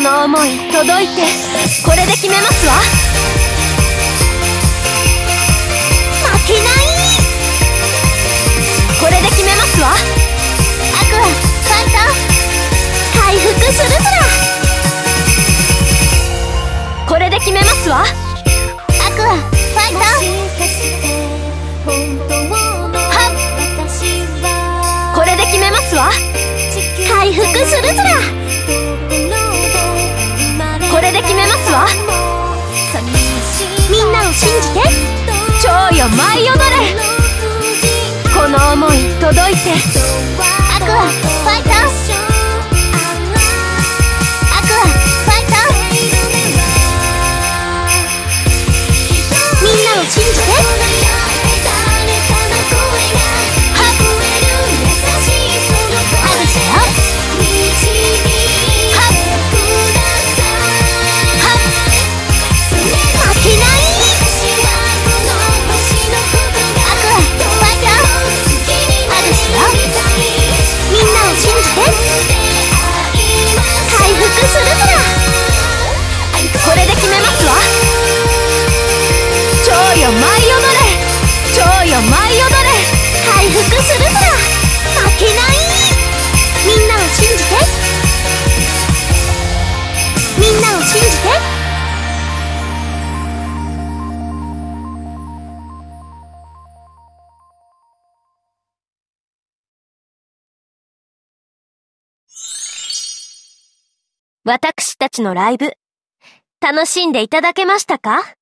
この想い届いてこれで決めますわ。負けない。これで決めますわ。アクアファイト回復するずら。これで決めますわ。アクアファイトこれで決めますわ。回復するずら。ますわ。みんなを信じて。蝶よ舞い踊れ。この想い届いて。アクアファイトアクアファイトみんなを信じて復するずら負けない。みんなを信じて。みんなを信じて。私たちのライブ、楽しんでいただけましたか？